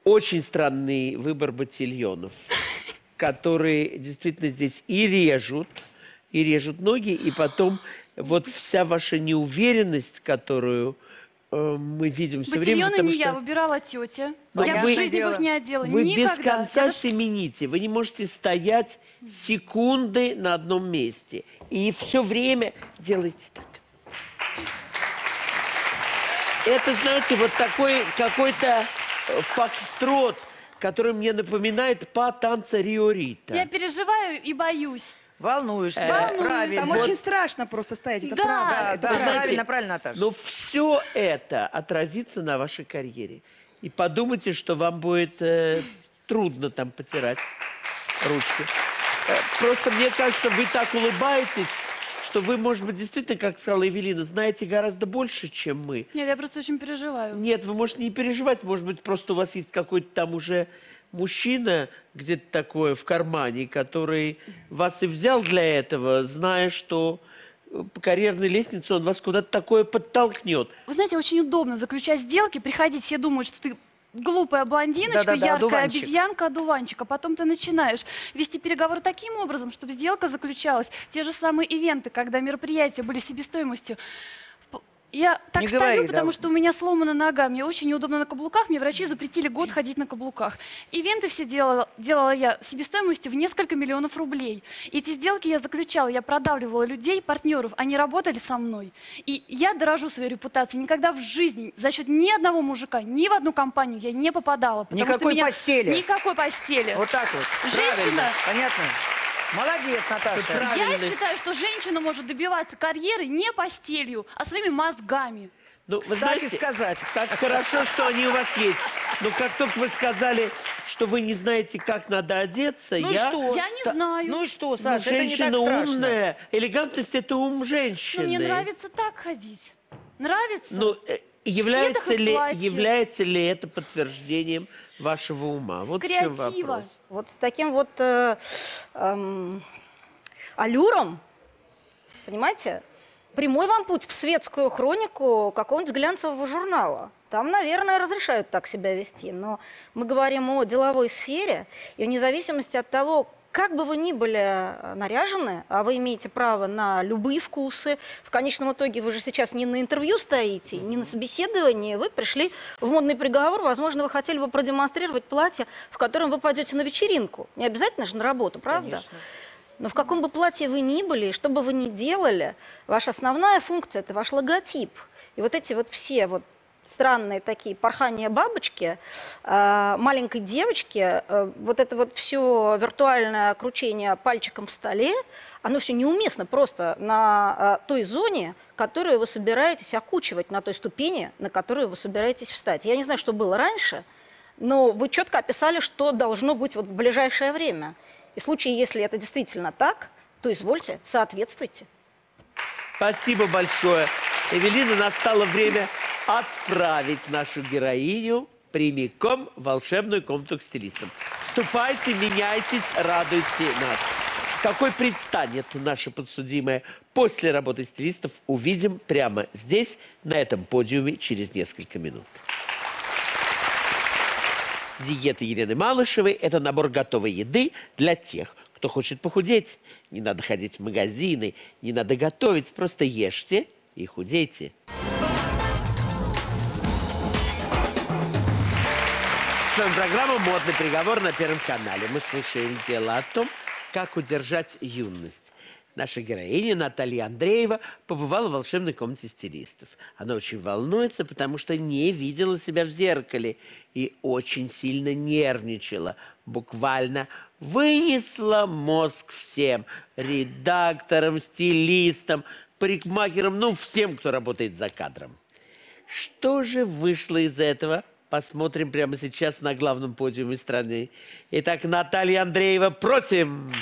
Speaker 1: очень странный выбор ботильонов, *laughs* которые действительно здесь и режут, и режут ноги, и потом вот вся ваша неуверенность, которую э, мы видим все время.
Speaker 3: Ботильоны
Speaker 1: потому
Speaker 3: не я,
Speaker 1: что
Speaker 3: выбирала тетя.
Speaker 1: Но
Speaker 3: я
Speaker 1: вы-
Speaker 3: в жизни бы их не одела.
Speaker 1: Вы
Speaker 3: Никогда.
Speaker 1: без конца
Speaker 3: Я
Speaker 1: семените, вы не можете стоять секунды на одном месте. И все время делаете так. Это, знаете, вот такой какой-то э, фокстрот, который мне напоминает по танца Риорита.
Speaker 3: Я переживаю и боюсь.
Speaker 4: Волнуешься.
Speaker 3: Волнуюсь.
Speaker 4: Правильно.
Speaker 6: Там
Speaker 4: Вот.
Speaker 6: очень страшно просто стоять. Это
Speaker 3: Да.
Speaker 6: правда.
Speaker 4: Да,
Speaker 6: это
Speaker 4: да,
Speaker 6: правда.
Speaker 1: знаете,
Speaker 4: правильно, правильно, Наташа.
Speaker 1: Но все это отразится на вашей карьере. И подумайте, что вам будет э, трудно там потирать ручки. Э, Просто мне кажется, вы так улыбаетесь, что вы, может быть, действительно, как сказала Эвелина, знаете гораздо больше, чем мы.
Speaker 3: Нет, я просто очень переживаю.
Speaker 1: Нет, вы можете не переживать, может быть, просто у вас есть какой-то там уже мужчина где-то такое в кармане, который вас и взял для этого, зная, что э, по карьерной лестнице он вас куда-то такое подтолкнет.
Speaker 3: Вы знаете, очень удобно заключать сделки, приходить, все думают, что ты глупая блондиночка,
Speaker 4: Да-да-да,
Speaker 3: яркая
Speaker 4: одуванчик.
Speaker 3: обезьянка, одуванчик, а потом ты начинаешь вести переговоры таким образом, чтобы сделка заключалась. Те же самые ивенты, когда мероприятия были себестоимостью. Я так
Speaker 4: Не
Speaker 3: стою,
Speaker 4: говори,
Speaker 3: потому
Speaker 4: да.
Speaker 3: что у меня сломана нога, мне очень неудобно на каблуках, мне врачи запретили год ходить на каблуках. Ивенты все делала, делала я себестоимостью в несколько миллионов рублей. И эти сделки я заключала, я продавливала людей, партнеров, они работали со мной. И я дорожу своей репутацией. Никогда в жизни за счет ни одного мужика, ни в одну компанию я не попадала. потому что
Speaker 4: Никакой
Speaker 3: меня-
Speaker 4: постели.
Speaker 3: Никакой постели.
Speaker 4: Вот так вот.
Speaker 3: Женщина-
Speaker 4: Правильно. Понятно? Молодец, Наташа.
Speaker 3: Я считаю, что женщина может добиваться карьеры не постелью, а своими мозгами.
Speaker 1: Ну, вы
Speaker 4: Кстати
Speaker 1: знаете,
Speaker 4: сказать.
Speaker 1: как хорошо, что они у вас есть. Но как только вы сказали, что вы не знаете, как надо одеться,
Speaker 4: Ну
Speaker 1: я...
Speaker 4: что?
Speaker 3: Я не знаю.
Speaker 4: Ну и что,
Speaker 1: Ну,
Speaker 4: Саша, это не так
Speaker 1: женщина
Speaker 4: страшно.
Speaker 1: умная. Элегантность – это ум женщины.
Speaker 3: Но мне нравится так ходить. Нравится?
Speaker 1: Ну, э,
Speaker 3: и в
Speaker 1: ли,
Speaker 3: платье.
Speaker 1: является ли это подтверждением вашего ума? Вот в чем
Speaker 3: Креатива.
Speaker 1: вопрос.
Speaker 5: Вот с таким вот э, эм, аллюром, понимаете, прямой вам путь в светскую хронику какого-нибудь глянцевого журнала. Там, наверное, разрешают так себя вести. Но мы говорим о деловой сфере, и вне зависимости от того, как бы вы ни были э, наряжены, а вы имеете право на любые вкусы, в конечном итоге вы же сейчас не на интервью стоите, не на собеседовании, вы пришли в модный приговор, возможно, вы хотели бы продемонстрировать платье, в котором вы пойдете на вечеринку. Не обязательно же на работу, правда?
Speaker 4: Конечно.
Speaker 5: Но в каком бы платье вы ни были, что бы вы ни делали, ваша основная функция – это ваш логотип. И вот эти вот все вот странные такие порхания бабочки, э, маленькой девочки, э, вот это вот все виртуальное кручение пальчиком в столе, оно все неуместно просто на э, той зоне, которую вы собираетесь окучивать, на той ступени, на которую вы собираетесь встать. Я не знаю, что было раньше, но вы четко описали, что должно быть вот в ближайшее время. И в случае, если это действительно так, то извольте, соответствуйте.
Speaker 1: Спасибо большое. Эвелина, настало время отправить нашу героиню прямиком в волшебную комнату к стилистам. Вступайте, меняйтесь, радуйте нас. Какой предстанет наша подсудимая после работы стилистов, увидим прямо здесь, на этом подиуме, через несколько минут. Диета Елены Малышевой – это набор готовой еды для тех, кто хочет похудеть. Не надо ходить в магазины, не надо готовить, просто ешьте и худейте. Вами программа «Модный приговор» на Первом канале. Мы слушаем дело о том, как удержать юность. Наша героиня Наталья Андреева побывала в волшебной комнате стилистов. Она очень волнуется, потому что не видела себя в зеркале и очень сильно нервничала. Буквально вынесла мозг всем. Редакторам, стилистам, парикмахерам, ну, всем, кто работает за кадром. Что же вышло из этого? Посмотрим прямо сейчас на главном подиуме страны. Итак, Наталья Андреева, просим!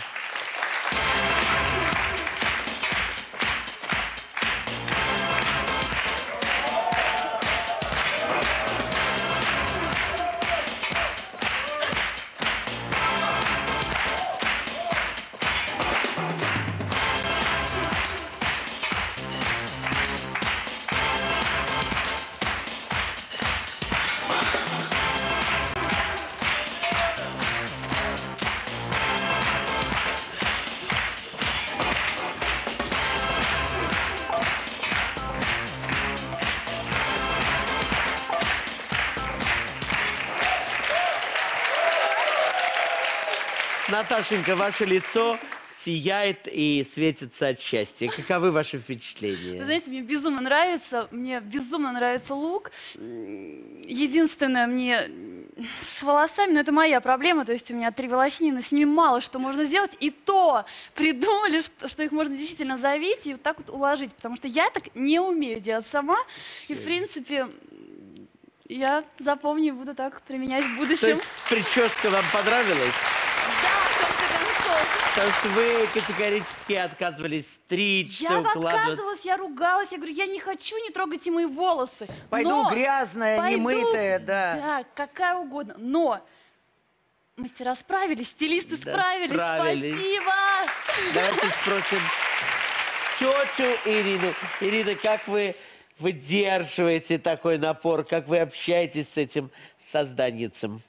Speaker 1: Наташенька, ваше лицо сияет и светится от счастья. Каковы ваши впечатления?
Speaker 3: Вы знаете, мне безумно нравится, мне безумно нравится лук. Единственное, мне с волосами, но это моя проблема, то есть у меня три волоснины, с ними мало что можно сделать, и то придумали, что, что их можно действительно завить и вот так вот уложить, потому что я так не умею делать сама, и в принципе я запомню, буду так применять в
Speaker 1: То
Speaker 3: будущем.
Speaker 1: есть прическа вам понравилась? То есть вы категорически отказывались стричься,
Speaker 3: Я
Speaker 1: укладываться?
Speaker 3: отказывалась, я ругалась, я говорю, я не хочу, не трогайте мои волосы.
Speaker 4: Пойду
Speaker 3: Но-
Speaker 4: грязная,
Speaker 3: Пойду,
Speaker 4: немытая, да.
Speaker 3: Да, какая угодно. Но мастера справились, стилисты
Speaker 1: Да,
Speaker 3: справились.
Speaker 1: справились.
Speaker 3: Спасибо.
Speaker 1: Давайте спросим тетю Ирину. Ирина, как вы выдерживаете такой напор? Как вы общаетесь с этим созданницем?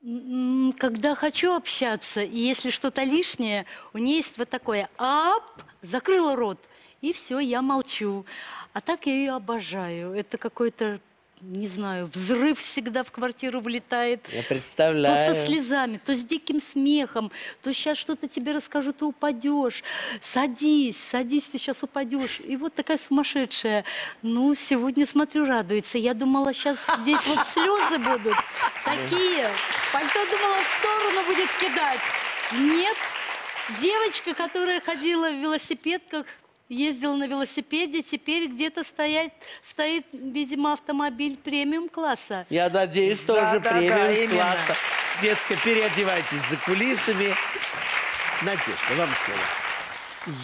Speaker 2: Когда хочу общаться, и если что-то лишнее, у нее есть вот такое «ап», закрыла рот, и все, я молчу. А так я ее обожаю. Это какой-то, не знаю, взрыв всегда в квартиру влетает.
Speaker 1: Я
Speaker 2: То
Speaker 1: представляю.
Speaker 2: со слезами, то с диким смехом, то сейчас что-то тебе расскажу, ты упадешь. Садись, садись, ты сейчас упадешь. И вот такая сумасшедшая. Ну, сегодня, смотрю, радуется. Я думала, сейчас здесь вот *laughs* слезы будут. Такие. Пальто думала, в сторону будет кидать. Нет. Девочка, которая ходила в велосипедках, ездила на велосипеде, теперь где-то стоять, стоит, видимо, автомобиль премиум-класса.
Speaker 1: Я надеюсь,
Speaker 4: Да,
Speaker 1: тоже
Speaker 4: да, да,
Speaker 1: премиум
Speaker 4: именно.
Speaker 1: класса. Детка, переодевайтесь за кулисами. Надежда, вам слово.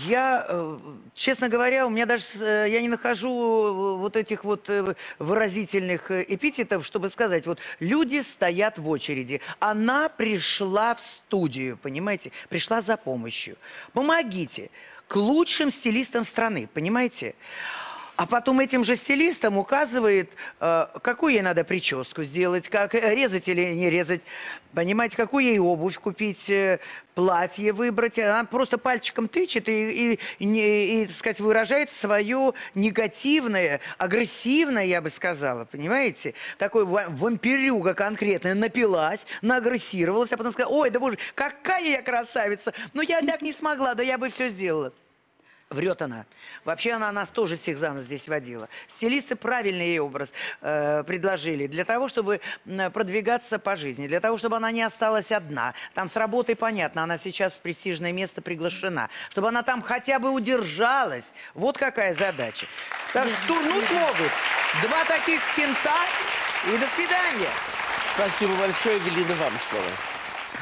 Speaker 4: Я, э, честно говоря, у меня даже, э, я не нахожу э, вот этих вот выразительных эпитетов, чтобы сказать, вот люди стоят в очереди. Она пришла в студию, понимаете, пришла за помощью. Помогите к лучшим стилистам страны, понимаете? А потом этим же стилистам указывает, э, какую ей надо прическу сделать, как э, резать или не резать, понимаете, какую ей обувь купить, э, платье выбрать. Она просто пальчиком тычет и, и, не- и, так сказать, выражает свое негативное, агрессивное, я бы сказала, понимаете? Такой ва- вампирюга конкретная напилась, наагрессировалась, а потом сказала, ой, да боже, какая я красавица, ну я так не смогла, да я бы все сделала. Врет она. Вообще она нас тоже всех за нос здесь водила. Стилисты правильный ей образ э, предложили для того, чтобы продвигаться по жизни, для того, чтобы она не осталась одна. Там с работой понятно, она сейчас в престижное место приглашена. Чтобы она там хотя бы удержалась. Вот какая задача. Так что турнуть могут. Два таких финта и до свидания.
Speaker 1: Спасибо большое, Галина, вам слово.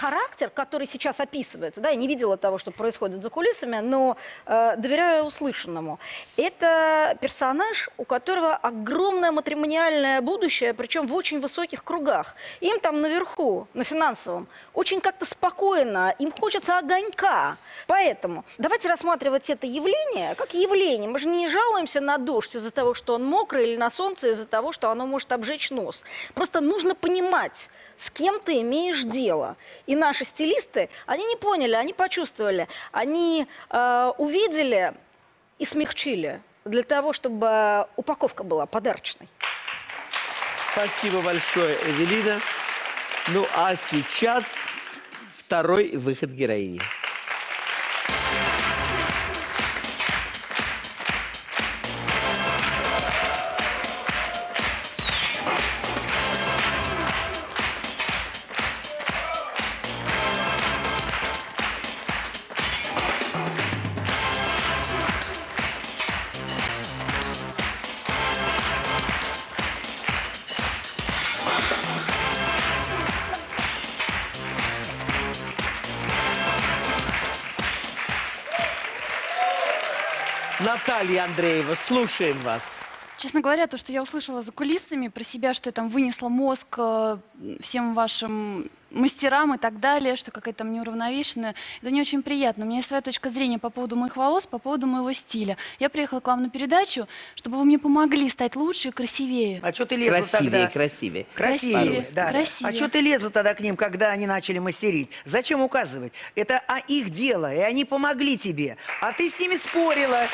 Speaker 5: Характер, который сейчас описывается, да, я не видела того, что происходит за кулисами, но э, доверяю услышанному. Это персонаж, у которого огромное матримониальное будущее, причем в очень высоких кругах. Им там наверху, на финансовом, очень как-то спокойно, им хочется огонька. Поэтому давайте рассматривать это явление как явление. Мы же не жалуемся на дождь из-за того, что он мокрый, или на солнце из-за того, что оно может обжечь нос. Просто нужно понимать, с кем ты имеешь дело. И наши стилисты, они не поняли, они почувствовали, они э, увидели и смягчили для того, чтобы упаковка была подарочной.
Speaker 1: Спасибо большое, Эвелина. Ну, а сейчас второй выход героини. Наталья Андреева, слушаем вас.
Speaker 3: Честно говоря, то, что я услышала за кулисами про себя, что я там вынесла мозг э, всем вашим мастерам и так далее, что какая-то там неуравновешенная, это не очень приятно. У меня есть своя точка зрения по поводу моих волос, по поводу моего стиля. Я приехала к вам на передачу, чтобы вы мне помогли стать лучше и красивее.
Speaker 4: А что ты лезла
Speaker 1: Красивее,
Speaker 4: тогда?
Speaker 1: красивее.
Speaker 4: Красивее,
Speaker 3: Красивее,
Speaker 4: да.
Speaker 3: красивее.
Speaker 4: А что ты лезла тогда к ним, когда они начали мастерить? Зачем указывать? Это а, их дело, и они помогли тебе. А ты с ними спорила.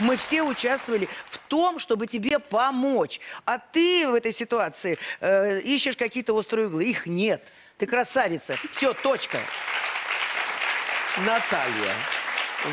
Speaker 4: Мы все участвовали в том, чтобы тебе помочь. А ты в этой ситуации э, ищешь какие-то острые углы. Их нет. Ты красавица. Все, точка.
Speaker 1: Наталья,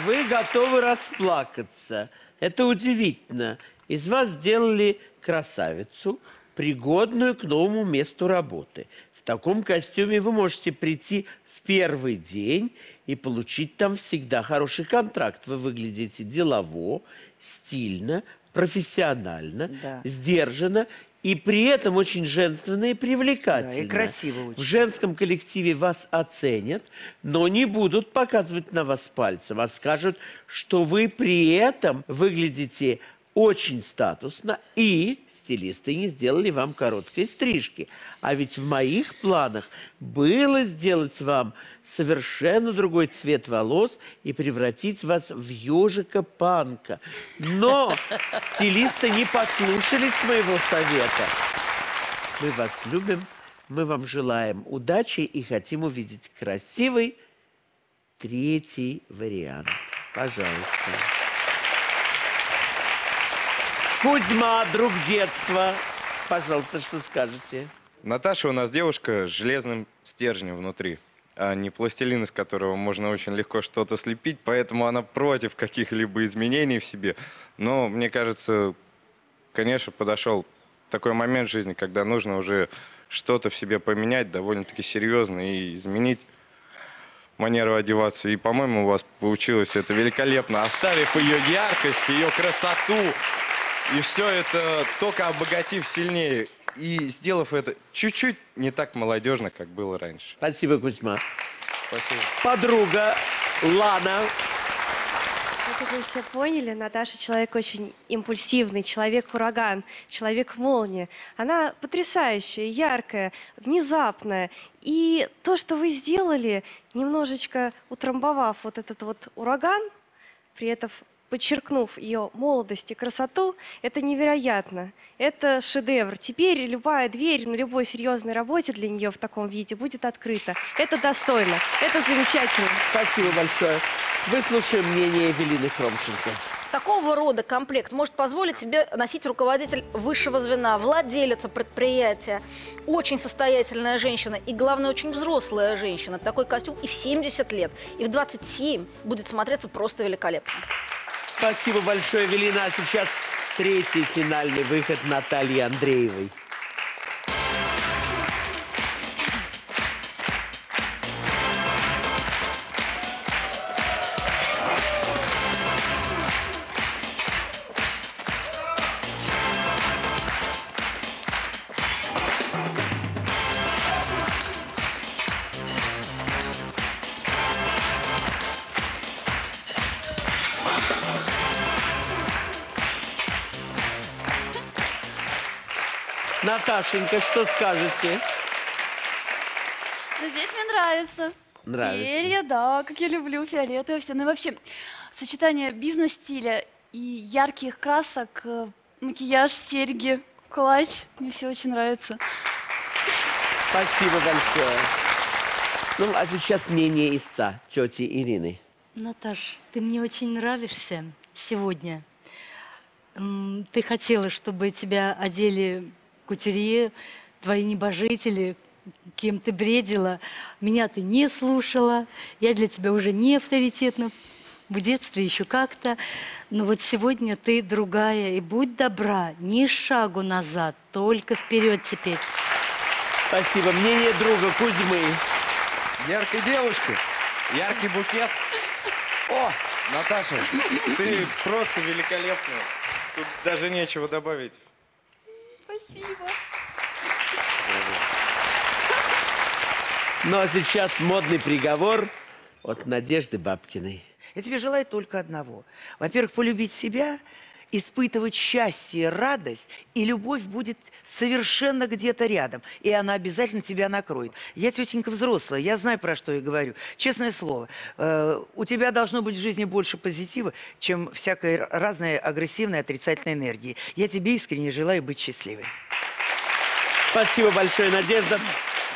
Speaker 1: вы готовы расплакаться. Это удивительно. Из вас сделали красавицу, пригодную к новому месту работы. В таком костюме вы можете прийти в первый день и получить там всегда хороший контракт. Вы выглядите делово, стильно, профессионально,
Speaker 4: Да.
Speaker 1: сдержанно и при этом очень женственно и привлекательно.
Speaker 4: Да, и красиво очень.
Speaker 1: В женском коллективе вас оценят, но не будут показывать на вас пальцем, а скажут, что вы при этом выглядите очень статусно, и стилисты не сделали вам короткой стрижки. А ведь в моих планах было сделать вам совершенно другой цвет волос и превратить вас в ежика-панка. Но стилисты не послушались моего совета. Мы вас любим, мы вам желаем удачи и хотим увидеть красивый третий вариант. Пожалуйста. Кузьма, друг детства. Пожалуйста, что скажете?
Speaker 7: Наташа у нас девушка с железным стержнем внутри, а не пластилин, из которого можно очень легко что-то слепить, поэтому она против каких-либо изменений в себе. Но, мне кажется, конечно, подошел такой момент в жизни, когда нужно уже что-то в себе поменять довольно-таки серьезно и изменить манеру одеваться. И, по-моему, у вас получилось это великолепно, оставив ее яркость, ее красоту. И все это только обогатив сильнее и сделав это чуть-чуть не так молодежно, как было раньше.
Speaker 1: Спасибо, Кузьма.
Speaker 7: Спасибо.
Speaker 1: Подруга Лана.
Speaker 8: Как вы все поняли, Наташа человек очень импульсивный, человек-ураган, человек-молния. Она потрясающая, яркая, внезапная. И то, что вы сделали, немножечко утрамбовав вот этот вот ураган, при этом подчеркнув ее молодость и красоту, это невероятно. Это шедевр. Теперь любая дверь на любой серьезной работе для нее в таком виде будет открыта. Это достойно, это замечательно.
Speaker 1: Спасибо большое. Выслушаем мнение Эвелины Хромченко.
Speaker 5: Такого рода комплект может позволить себе носить руководитель высшего звена, владелица предприятия, очень состоятельная женщина и, главное, очень взрослая женщина. Такой костюм и в 70 лет, и в 27 будет смотреться просто великолепно.
Speaker 1: Спасибо большое, Эвелина. А сейчас третий финальный выход Натальи Андреевой. Наташенька, что скажете?
Speaker 3: Да здесь мне нравится.
Speaker 1: Нравится.
Speaker 3: Перья, да, как я люблю фиолетовое все. Ну и вообще, сочетание бизнес-стиля и ярких красок, э, макияж, серьги, клатч, мне все очень нравится.
Speaker 1: Спасибо большое. Ну, а сейчас мнение истца, тети Ирины.
Speaker 2: Наташ, ты мне очень нравишься сегодня. Ты хотела, чтобы тебя одели кутюрье, твои небожители, кем ты бредила. Меня ты не слушала. Я для тебя уже не авторитетна. В детстве еще как-то. Но вот сегодня ты другая. И будь добра, ни шагу назад, только вперед теперь.
Speaker 1: Спасибо. Мнение друга Кузьмы.
Speaker 7: Яркая девушка, яркий букет. О, Наташа, ты просто великолепная. Тут даже нечего добавить.
Speaker 3: Спасибо.
Speaker 1: Ну, а сейчас модный приговор от Надежды Бабкиной.
Speaker 4: Я тебе желаю только одного. Во-первых, полюбить себя, испытывать счастье, радость, и любовь будет совершенно где-то рядом, и она обязательно тебя накроет. Я тетенька взрослая, я знаю, про что я говорю. Честное слово, э, у тебя должно быть в жизни больше позитива, чем всякой разной агрессивной, отрицательной энергии. Я тебе искренне желаю быть счастливой.
Speaker 1: Спасибо большое, Надежда.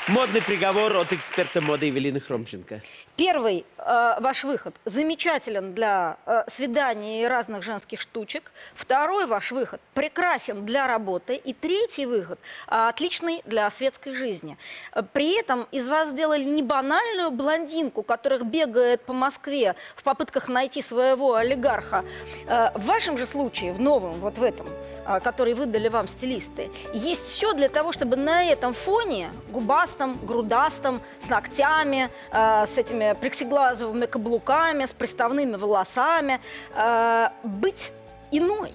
Speaker 1: Модный приговор от эксперта моды Евелины Хромченко.
Speaker 5: Первый э, ваш выход замечателен для э, свиданий и разных женских штучек. Второй ваш выход прекрасен для работы. И третий выход э, отличный для светской жизни. Э, При этом из вас сделали не банальную блондинку, которая бегает по Москве в попытках найти своего олигарха. Э, В вашем же случае, в новом, вот в этом, э, который выдали вам стилисты, есть все для того, чтобы на этом фоне губастом, грудастом, с ногтями, э, с этими плексиглазовыми каблуками, с приставными волосами, э, быть иной.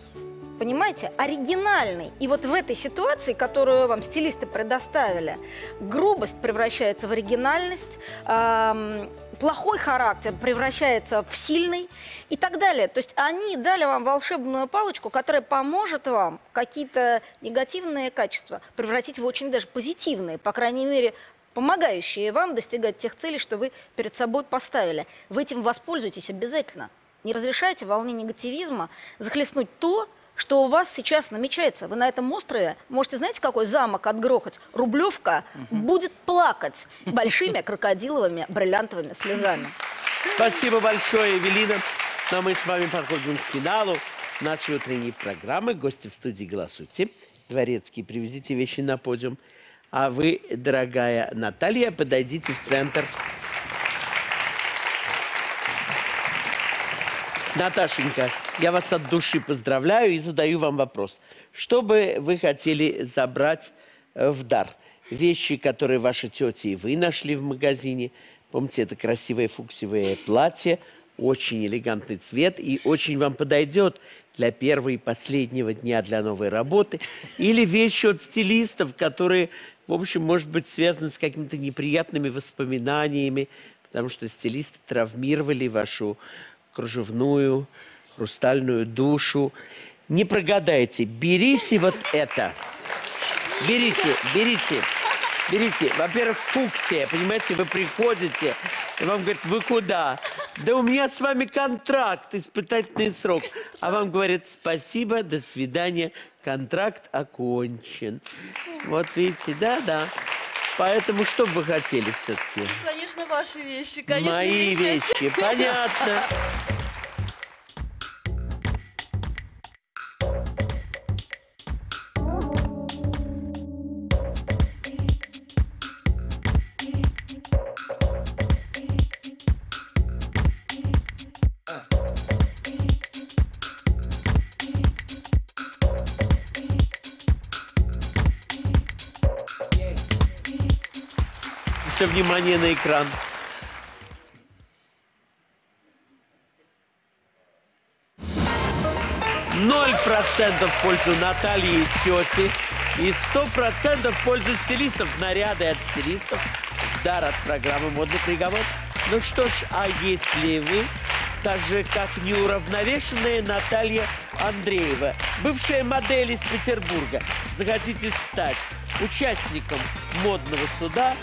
Speaker 5: Понимаете, оригинальный. И вот в этой ситуации, которую вам стилисты предоставили, грубость превращается в оригинальность, эм, плохой характер превращается в сильный и так далее. То есть они дали вам волшебную палочку, которая поможет вам какие-то негативные качества превратить в очень даже позитивные, по крайней мере, помогающие вам достигать тех целей, что вы перед собой поставили. Вы этим воспользуйтесь обязательно. Не разрешайте волне негативизма захлестнуть то, что у вас сейчас намечается. Вы на этом острове можете, знаете, какой замок отгрохать? Рублевка будет плакать большими крокодиловыми бриллиантовыми слезами.
Speaker 1: Спасибо большое, Евелина. Ну, а мы с вами подходим к финалу нашей утренней программы. Гости в студии «Голосуйте». Дворецкий, привезите вещи на подиум. А вы, дорогая Наталья, подойдите в центр. Наташенька, я вас от души поздравляю и задаю вам вопрос. Что бы вы хотели забрать э, в дар? Вещи, которые ваша тетя и вы нашли в магазине. Помните, это красивое фуксиевое платье, очень элегантный цвет и очень вам подойдет для первого и последнего дня для новой работы. Или вещи от стилистов, которые, в общем, может быть, связаны с какими-то неприятными воспоминаниями, потому что стилисты травмировали вашу кружевную, хрустальную душу. Не прогадайте, берите вот это. Берите, берите, берите. Во-первых, фуксия, понимаете, вы приходите, и вам говорят, вы куда? Да у меня с вами контракт, испытательный срок. А вам говорят, спасибо, до свидания, контракт окончен. Вот видите, да-да. Поэтому что бы вы хотели все-таки?
Speaker 9: Конечно, ваши вещи, конечно,
Speaker 1: Мои
Speaker 9: вещи.
Speaker 1: вещи, понятно. *laughs* внимание на экран. Ноль процентов в пользу Натальи и тети. И сто процентов в пользу стилистов. Наряды от стилистов. Дар от программы «Модный приговор». Ну что ж, а если вы, так же как неуравновешенная Наталья Андреева, бывшая модель из Петербурга, захотите стать участником модного суда,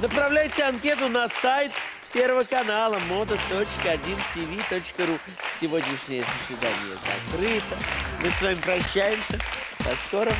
Speaker 1: направляйте анкету на сайт Первого канала moda.1tv.ru. Сегодняшнее заседание закрыто. Мы с вами прощаемся. До скорого.